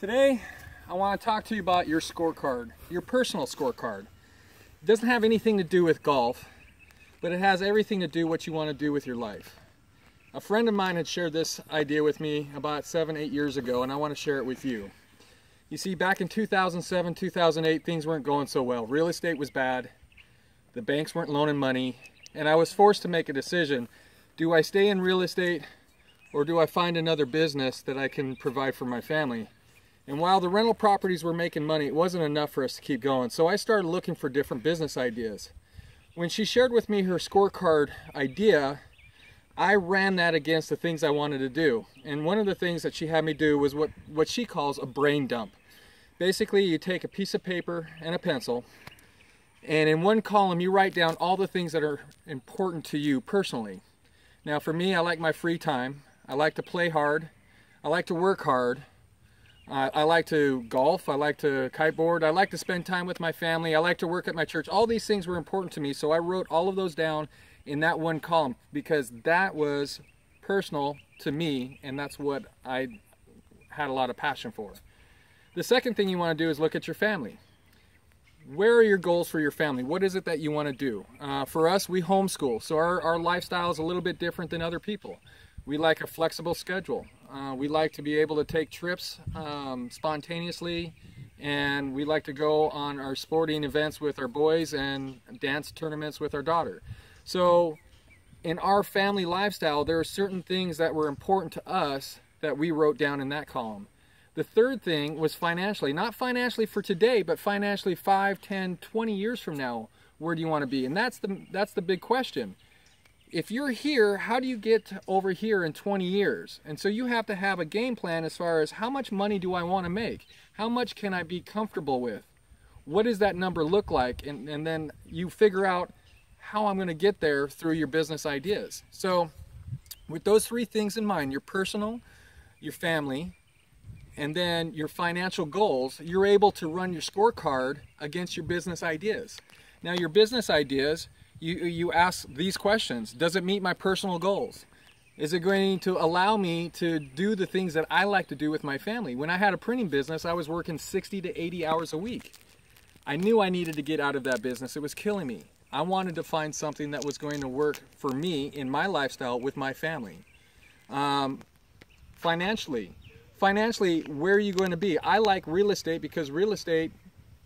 Today, I want to talk to you about your scorecard, your personal scorecard. It doesn't have anything to do with golf, but it has everything to do what you want to do with your life. A friend of mine had shared this idea with me about seven, eight years ago, and I want to share it with you. You see, back in 2007, 2008, things weren't going so well. Real estate was bad, the banks weren't loaning money, and I was forced to make a decision. Do I stay in real estate or do I find another business that I can provide for my family? And while the rental properties were making money, it wasn't enough for us to keep going. So I started looking for different business ideas. When she shared with me her scorecard idea, I ran that against the things I wanted to do. And one of the things that she had me do was what, what she calls a brain dump. Basically, you take a piece of paper and a pencil, and in one column, you write down all the things that are important to you personally. Now, for me, I like my free time. I like to play hard. I like to work hard. Uh, I like to golf. I like to kiteboard. I like to spend time with my family. I like to work at my church. All these things were important to me, so I wrote all of those down in that one column because that was personal to me, and that's what I had a lot of passion for. The second thing you want to do is look at your family. Where are your goals for your family? What is it that you want to do? Uh, for us, we homeschool, so our, our lifestyle is a little bit different than other people. We like a flexible schedule. Uh, we like to be able to take trips um, spontaneously, and we like to go on our sporting events with our boys and dance tournaments with our daughter. So, in our family lifestyle, there are certain things that were important to us that we wrote down in that column. The third thing was financially, not financially for today, but financially 5, 10, 20 years from now, where do you want to be? And that's the that's the big question if you're here, how do you get over here in 20 years? And so you have to have a game plan as far as how much money do I want to make? How much can I be comfortable with? What does that number look like? And, and then you figure out how I'm going to get there through your business ideas. So with those three things in mind, your personal, your family, and then your financial goals, you're able to run your scorecard against your business ideas. Now your business ideas, you, you ask these questions. Does it meet my personal goals? Is it going to allow me to do the things that I like to do with my family? When I had a printing business, I was working 60 to 80 hours a week. I knew I needed to get out of that business. It was killing me. I wanted to find something that was going to work for me in my lifestyle with my family. Um, financially, financially, where are you going to be? I like real estate because real estate,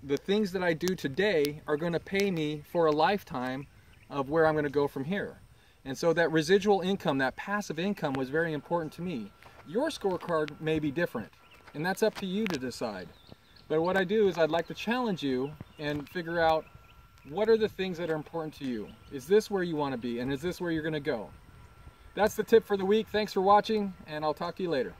the things that I do today are going to pay me for a lifetime of where I'm going to go from here. And so that residual income, that passive income was very important to me. Your scorecard may be different, and that's up to you to decide. But what I do is I'd like to challenge you and figure out what are the things that are important to you? Is this where you want to be, and is this where you're going to go? That's the tip for the week. Thanks for watching, and I'll talk to you later.